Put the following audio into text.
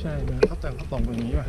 ใช่เดินเขาแต่งเขาตรงแบบนี้ป่ะ